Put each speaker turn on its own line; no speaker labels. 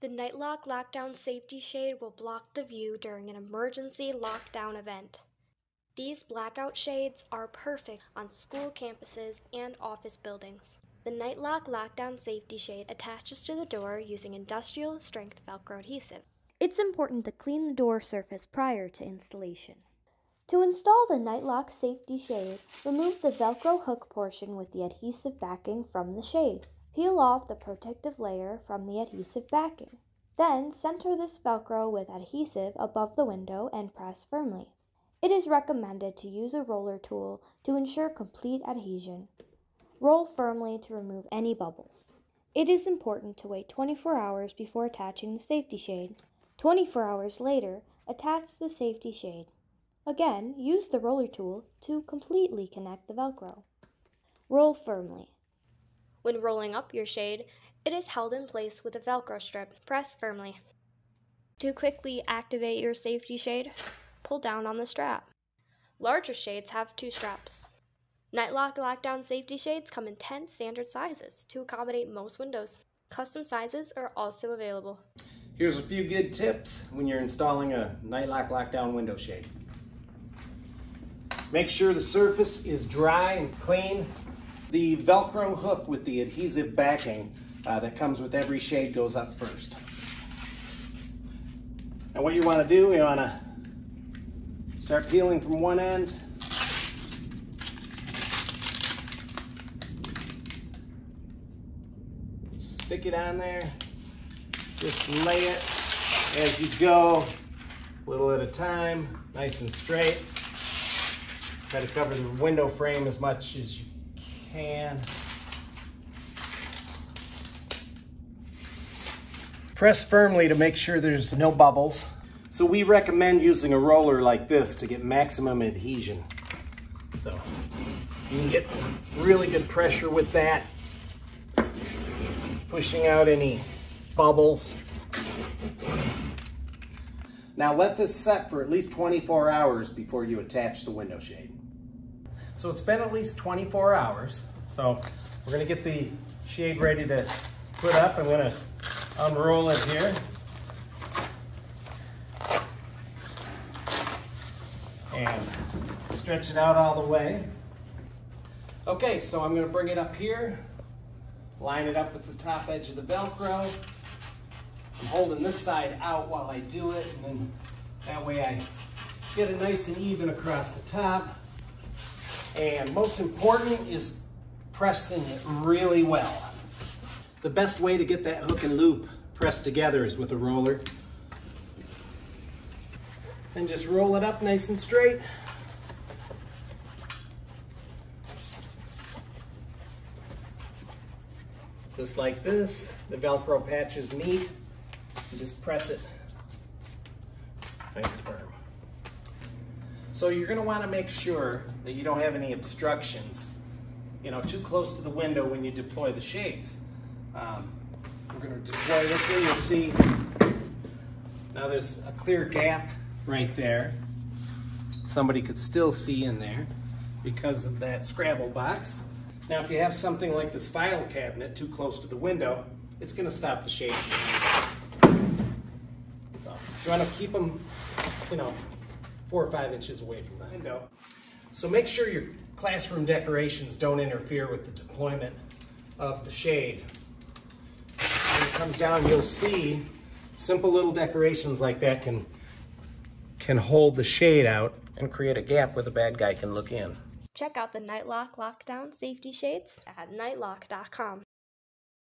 The Nightlock Lockdown Safety Shade will block the view during an emergency lockdown event. These blackout shades are perfect on school campuses and office buildings. The Nightlock Lockdown Safety Shade attaches to the door using industrial strength Velcro adhesive.
It's important to clean the door surface prior to installation. To install the Nightlock Safety Shade, remove the Velcro hook portion with the adhesive backing from the shade. Peel off the protective layer from the adhesive backing. Then center this Velcro with adhesive above the window and press firmly. It is recommended to use a roller tool to ensure complete adhesion. Roll firmly to remove any bubbles. It is important to wait 24 hours before attaching the safety shade. 24 hours later, attach the safety shade. Again, use the roller tool to completely connect the Velcro. Roll firmly.
When rolling up your shade, it is held in place with a Velcro strip. Press firmly. To quickly activate your safety shade, pull down on the strap. Larger shades have two straps. Nightlock lockdown safety shades come in 10 standard sizes to accommodate most windows. Custom sizes are also available.
Here's a few good tips when you're installing a Nightlock lockdown window shade. Make sure the surface is dry and clean the Velcro hook with the adhesive backing uh, that comes with every shade goes up first. And what you want to do, you want to start peeling from one end. Stick it on there. Just lay it as you go, a little at a time, nice and straight. Try to cover the window frame as much as you can. Press firmly to make sure there's no bubbles. So we recommend using a roller like this to get maximum adhesion. So you can get really good pressure with that, pushing out any bubbles. Now let this set for at least 24 hours before you attach the window shade. So it's been at least 24 hours. So we're gonna get the shade ready to put up. I'm gonna unroll it here. And stretch it out all the way. Okay, so I'm gonna bring it up here, line it up with the top edge of the Velcro. I'm holding this side out while I do it, and then that way I get it nice and even across the top. And most important is pressing it really well. The best way to get that hook and loop pressed together is with a roller. And just roll it up nice and straight. Just like this, the Velcro patches meet. Just press it nice and firm. So you're gonna wanna make sure that you don't have any obstructions, you know, too close to the window when you deploy the shades. Um, we're gonna deploy this here, you'll see, now there's a clear gap right there. Somebody could still see in there because of that Scrabble box. Now if you have something like this file cabinet too close to the window, it's gonna stop the shade. So you wanna keep them, you know, four or five inches away from the window. So make sure your classroom decorations don't interfere with the deployment of the shade. When it comes down, you'll see simple little decorations like that can, can hold the shade out and create a gap where the bad guy can look in.
Check out the Nightlock Lockdown Safety Shades at nightlock.com.